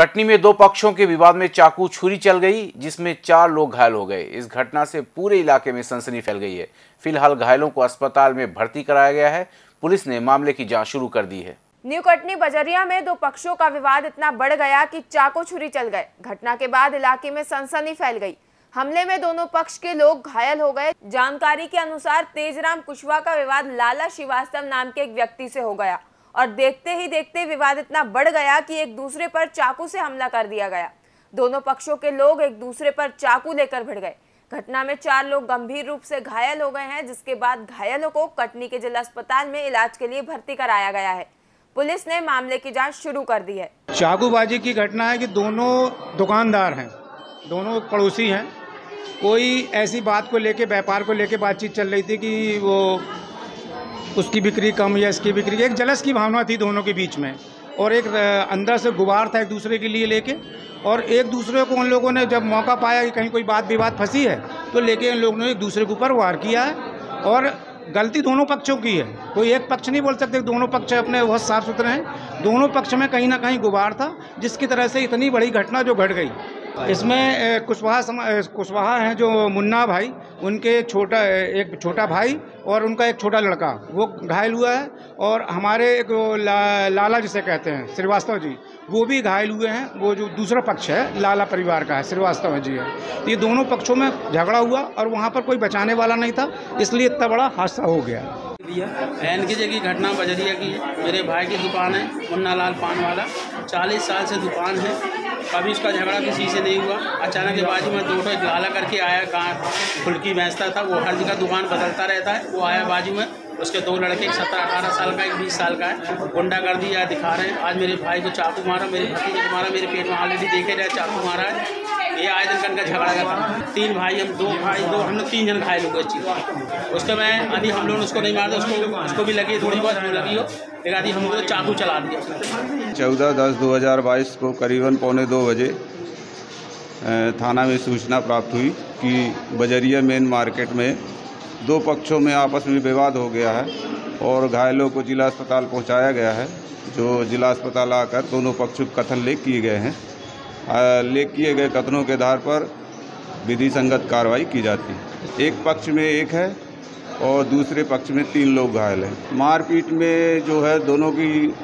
कटनी में दो पक्षों के विवाद में चाकू छुरी चल गई, जिसमें चार लोग घायल हो गए। इस घटना से पूरे इलाके में सनसनी फैल गई है। फ़िलहाल घायलों को अस्पताल में भर्ती कराया गया है। पुलिस ने मामले की जाँच शुरू कर दी है। न्यू कटनी बजरिया में दो पक्षों का विवाद इतना बढ़ गया कि चाकू छुरी चल गए। घटना के बाद इलाके में सनसनी फैल गई। हमले में दोनों पक्ष के लोग घायल हो गए। जानकारी के अनुसार तेजराम कुशवाहा का विवाद लाला श्रीवास्तव नाम के एक व्यक्ति से हो गया। और देखते ही देखते विवाद इतना बढ़ गया कि एक दूसरे पर चाकू से हमला कर दिया गया। दोनों पक्षों के लोग एक दूसरे पर चाकू लेकर भिड़ गए। घटना में चार लोग गंभीर रूप से घायल हो गए हैं, जिसके बाद घायलों को कटनी के जिला अस्पताल में इलाज के लिए भर्ती कराया गया है। पुलिस ने मामले की जाँच शुरू कर दी है। चाकूबाजी की घटना है कि दोनों दुकानदार हैं, दोनों पड़ोसी हैं। कोई ऐसी बात को लेके, व्यापार को लेके बातचीत चल रही थी कि वो उसकी बिक्री कम या इसकी बिक्री, एक जलस की भावना थी दोनों के बीच में। और एक अंदर से गुबार था एक दूसरे के लिए लेके, और एक दूसरे को उन लोगों ने जब मौका पाया कि कहीं कोई बात विवाद फंसी है तो लेके इन लोगों ने एक दूसरे के ऊपर वार किया है, और गलती दोनों पक्षों की है। कोई एक पक्ष नहीं बोल सकते, दोनों पक्ष अपने बहुत साफ़ सुथरे हैं। दोनों पक्ष में कहीं ना कहीं गुबार था, जिसकी तरह से इतनी बड़ी घटना जो घट गई। इसमें कुशवाहा कुशवाहा हैं जो मुन्ना भाई उनके छोटा एक छोटा भाई और उनका एक छोटा लड़का वो घायल हुआ है और हमारे एक ला, लाला जिसे कहते हैं श्रीवास्तव जी वो भी घायल हुए हैं वो जो दूसरा पक्ष है लाला परिवार का है श्रीवास्तव जी है। ये दोनों पक्षों में झगड़ा हुआ और वहाँ पर कोई बचाने वाला नहीं था इसलिए इतना बड़ा हादसा हो गया। एन की जगह घटना बजरिया की मेरे भाई की दुकान है मुन्ना लाल पान वाला चालीस साल से दुकान है कभी उसका झगड़ा किसी से नहीं हुआ। अचानक के बाजू में दो गाला करके आया कहाँ फुलकी बेचता था। वो हर जगह दुकान बदलता रहता है। वो आया बाजू में। उसके दो लड़के, एक सत्रह, अठारह साल का, एक बीस साल का है। गुंडा कर दिया, दिखा रहे हैं। आज मेरे भाई को चाकू मारा, मेरे भतीजे को मारा, मेरे पेट में ऑलरेडी देखे रहे, चाकू मारा है। ये आए दिन का झगड़ा करता तीन भाई, हम दो भाई, दो हम लोग तीन जन हो गए चीज़ उसके मैं अभी हम लोग उसको नहीं मारते उसको उसको भी लगी, थोड़ी बहुत लगी हो। लेकिन अभी हम लोग चाकू चला दिया। चौदह दस दो हज़ार बाईस को करीबन पौने दो बजे थाना में सूचना प्राप्त हुई कि बजरिया मेन मार्केट में दो पक्षों में आपस में विवाद हो गया है और घायलों को जिला अस्पताल पहुँचाया गया है, जो जिला अस्पताल आकर दोनों पक्षों कथन लेख किए गए हैं। लेख किए गए कथनों के आधार पर विधि संगत कार्रवाई की जाती है। एक पक्ष में एक है और दूसरे पक्ष में तीन लोग घायल हैं। मारपीट में जो है, दोनों की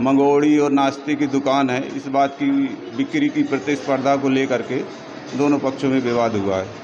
मंगोड़ी और नाश्ते की दुकान है। इस बात की, बिक्री की प्रतिस्पर्धा को लेकर के दोनों पक्षों में विवाद हुआ है।